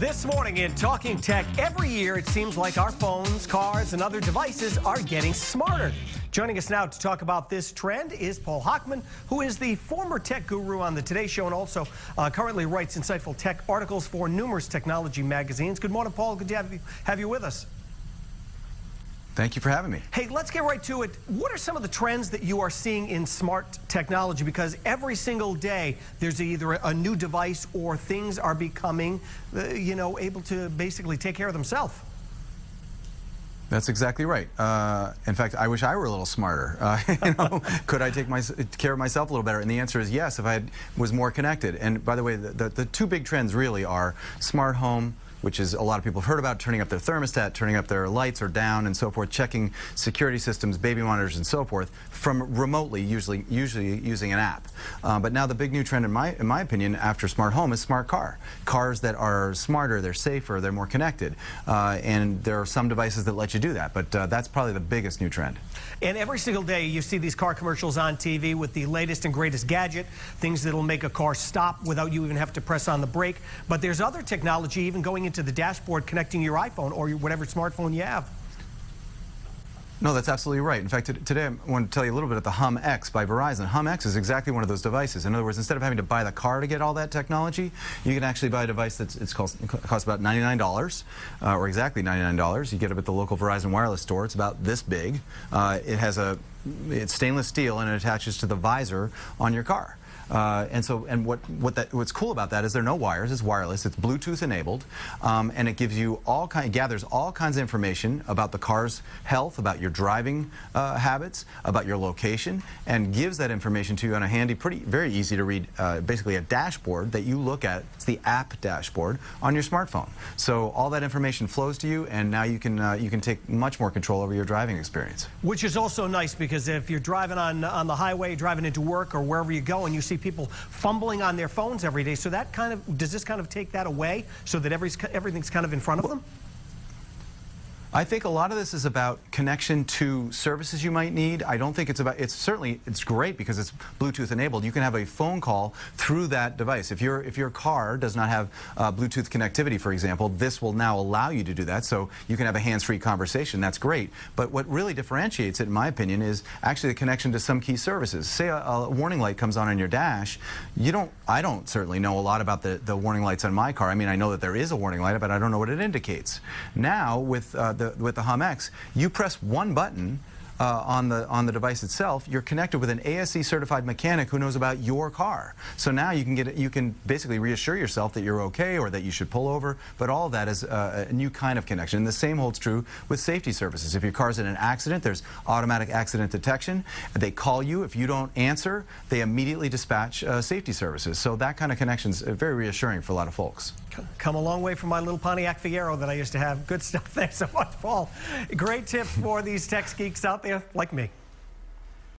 This morning in Talking Tech, every year it seems like our phones, cars, and other devices are getting smarter. Joining us now to talk about this trend is Paul Hochman, who is the former tech guru on the Today Show and also uh, currently writes insightful tech articles for numerous technology magazines. Good morning, Paul. Good to have you, have you with us. Thank you for having me. Hey, let's get right to it. What are some of the trends that you are seeing in smart technology? Because every single day there's either a new device or things are becoming, uh, you know, able to basically take care of themselves. That's exactly right. Uh, in fact, I wish I were a little smarter. Uh, you know, could I take my, care of myself a little better? And the answer is yes, if I had, was more connected. And by the way, the, the, the two big trends really are smart home, which is a lot of people have heard about, turning up their thermostat, turning up their lights or down and so forth, checking security systems, baby monitors and so forth from remotely, usually usually using an app. Uh, but now the big new trend, in my, in my opinion, after smart home is smart car. Cars that are smarter, they're safer, they're more connected. Uh, and there are some devices that let you do that, but uh, that's probably the biggest new trend. And every single day you see these car commercials on TV with the latest and greatest gadget, things that'll make a car stop without you even have to press on the brake. But there's other technology even going into the dashboard connecting your iPhone or your whatever smartphone you have. No, that's absolutely right. In fact, today I want to tell you a little bit about the Hum X by Verizon. Hum X is exactly one of those devices. In other words, instead of having to buy the car to get all that technology, you can actually buy a device that's it's cost, costs about $99, uh, or exactly $99. You get it at the local Verizon wireless store. It's about this big. Uh, it has a it's stainless steel and it attaches to the visor on your car. Uh, and so, and what, what that, what's cool about that is there are no wires. It's wireless. It's Bluetooth enabled, um, and it gives you all kind, gathers all kinds of information about the car's health, about your driving uh, habits, about your location, and gives that information to you on a handy, pretty, very easy to read, uh, basically a dashboard that you look at. It's the app dashboard on your smartphone. So all that information flows to you, and now you can uh, you can take much more control over your driving experience. Which is also nice because if you're driving on on the highway, driving into work or wherever you go, and you see people fumbling on their phones every day. So that kind of, does this kind of take that away so that every, everything's kind of in front of them? I think a lot of this is about connection to services you might need. I don't think it's about, it's certainly, it's great because it's Bluetooth enabled. You can have a phone call through that device. If, your if your car does not have uh, Bluetooth connectivity, for example, this will now allow you to do that. So you can have a hands-free conversation. That's great. But what really differentiates it, in my opinion, is actually the connection to some key services. Say a, a warning light comes on on your dash. You don't, I don't certainly know a lot about the, the warning lights on my car. I mean, I know that there is a warning light, but I don't know what it indicates. Now, with uh, the, with the Hum X, you press one button uh, on the on the device itself, you're connected with an ASE certified mechanic who knows about your car. So now you can get you can basically reassure yourself that you're okay or that you should pull over. But all of that is uh, a new kind of connection. And the same holds true with safety services. If your car's in an accident, there's automatic accident detection. They call you. If you don't answer, they immediately dispatch uh, safety services. So that kind of connection is very reassuring for a lot of folks. Come a long way from my little Pontiac Fiero that I used to have. Good stuff. Thanks so much, Paul. Great tips for these tech geeks out there like me.